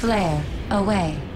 Flare away.